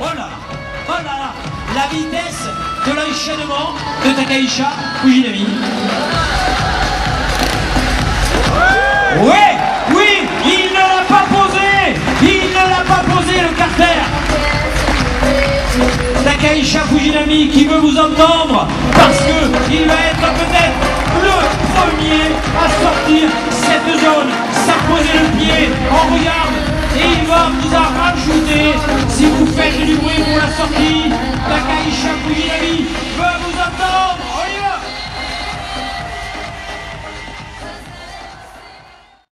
Oh là Oh là là. La vitesse de l'enchaînement de Takaisha Fujinami. Oui Oui Il ne l'a pas posé. Il ne l'a pas posé le carter. Takaisha Fujinami qui veut vous entendre parce que il va être peut-être le premier à sortir cette zone,